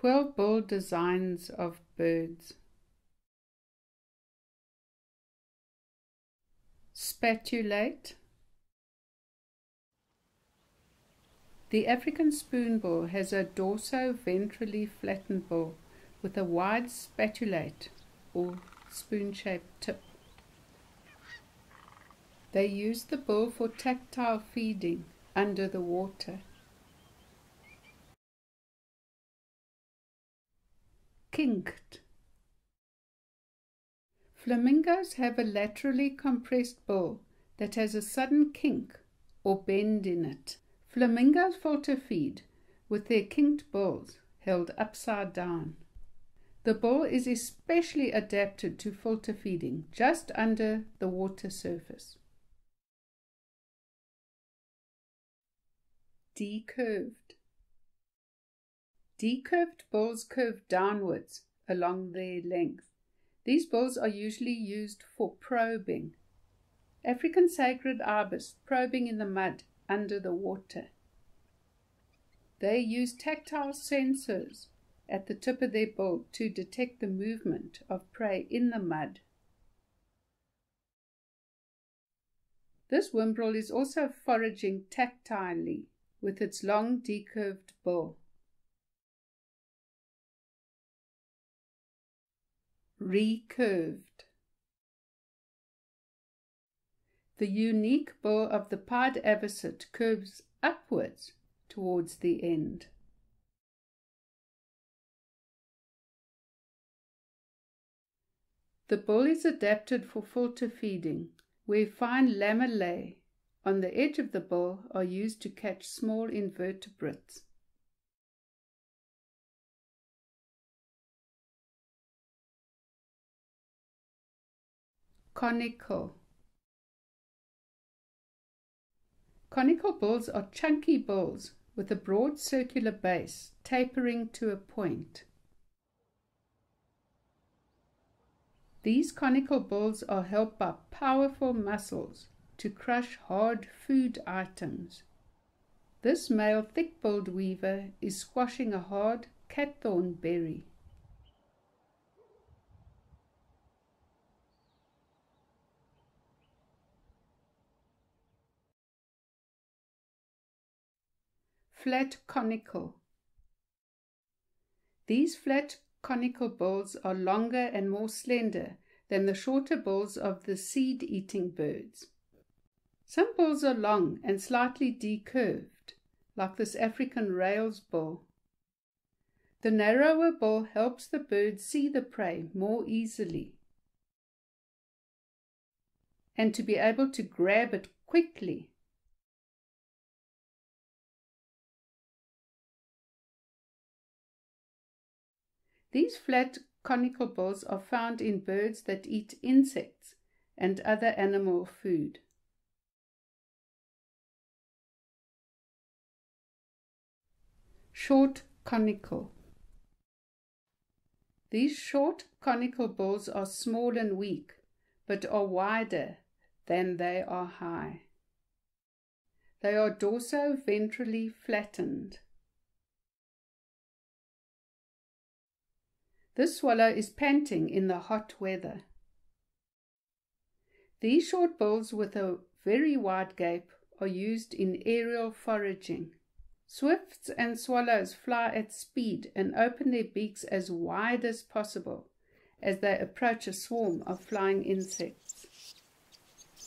12 bull designs of birds. Spatulate. The African spoonbill has a dorso-ventrally flattened bill with a wide spatulate or spoon-shaped tip. They use the bill for tactile feeding under the water. Kinked. Flamingos have a laterally compressed bill that has a sudden kink or bend in it. Flamingos filter feed with their kinked bills held upside down. The bill is especially adapted to filter feeding just under the water surface. Decurved. Decurved bills curve downwards along their length. These bills are usually used for probing. African sacred ibis probing in the mud under the water. They use tactile sensors at the tip of their bill to detect the movement of prey in the mud. This whimbrel is also foraging tactilely with its long decurved bill. Recurved. The unique bill of the pied avocet curves upwards towards the end. The bill is adapted for filter feeding, where fine lamellae on the edge of the bill are used to catch small invertebrates. Conical. Conical bills are chunky bills with a broad circular base tapering to a point. These conical bills are helped by powerful muscles to crush hard food items. This male thick-billed weaver is squashing a hard catthorn berry. Flat conical. These flat conical bills are longer and more slender than the shorter bills of the seed-eating birds. Some bills are long and slightly decurved, like this African rails bill. The narrower bill helps the bird see the prey more easily and to be able to grab it quickly. These flat conical bills are found in birds that eat insects and other animal food. Short conical. These short conical bills are small and weak, but are wider than they are high. They are dorso-ventrally flattened. This swallow is panting in the hot weather. These short bills with a very wide gape are used in aerial foraging. Swifts and swallows fly at speed and open their beaks as wide as possible as they approach a swarm of flying insects.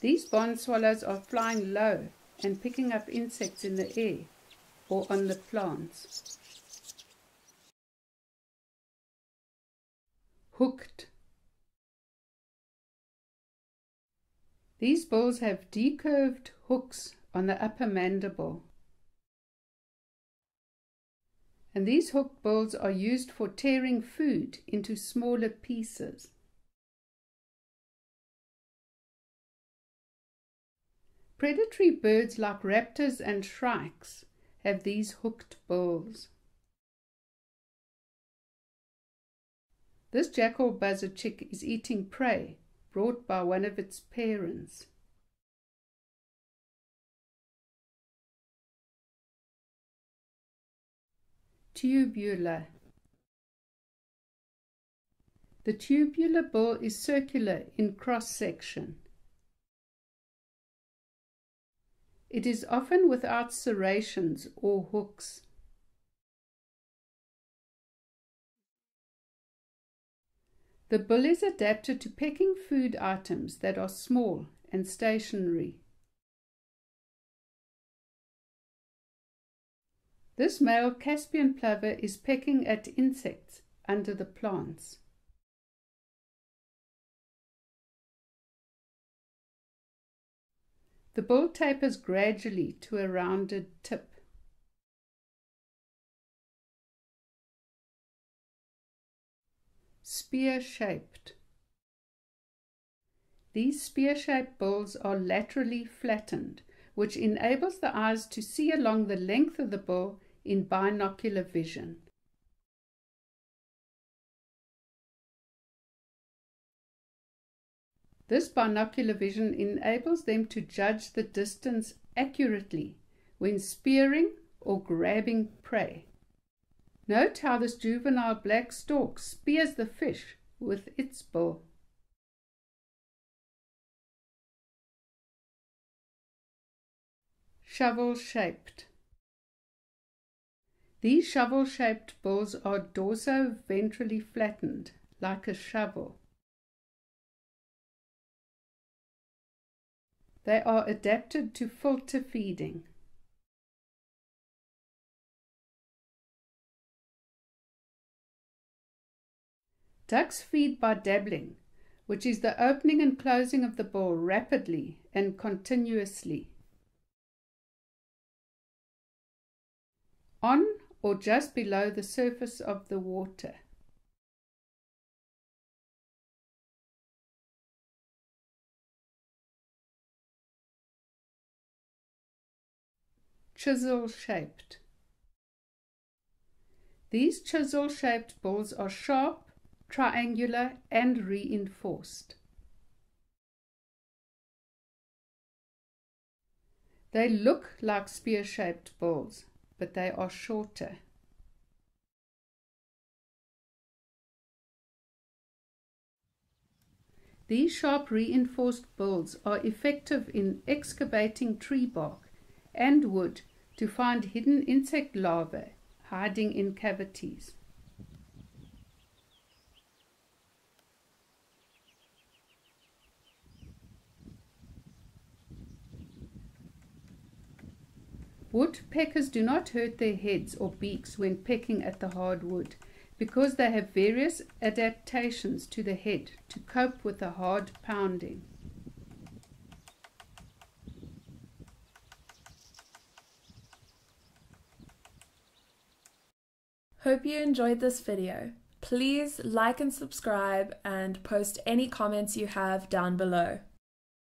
These barn swallows are flying low and picking up insects in the air or on the plants. Hooked. These bills have decurved hooks on the upper mandible and these hooked bills are used for tearing food into smaller pieces. Predatory birds like raptors and shrikes have these hooked bills. This jackal buzzard chick is eating prey brought by one of its parents. tubular The tubular bill is circular in cross section. It is often without serrations or hooks. The bill is adapted to pecking food items that are small and stationary. This male Caspian plover is pecking at insects under the plants. The bill tapers gradually to a rounded tip. Spear-shaped. These spear-shaped bills are laterally flattened, which enables the eyes to see along the length of the bill in binocular vision. This binocular vision enables them to judge the distance accurately when spearing or grabbing prey. Note how this juvenile black stork spears the fish with its bill. Shovel-shaped. These shovel-shaped bills are dorso-ventrally flattened, like a shovel. They are adapted to filter feeding. Ducks feed by dabbling, which is the opening and closing of the bill rapidly and continuously. On or just below the surface of the water. Chisel shaped. These chisel shaped bills are sharp triangular and reinforced. They look like spear-shaped bills, but they are shorter. These sharp reinforced bills are effective in excavating tree bark and wood to find hidden insect larvae hiding in cavities. Woodpeckers do not hurt their heads or beaks when pecking at the hard wood because they have various adaptations to the head to cope with the hard pounding. Hope you enjoyed this video. Please like and subscribe and post any comments you have down below.